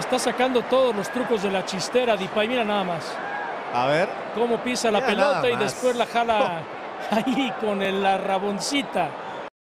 Está sacando todos los trucos de la chistera, Dipay. Mira nada más. A ver. Cómo pisa la pelota y después la jala ahí con el- la raboncita.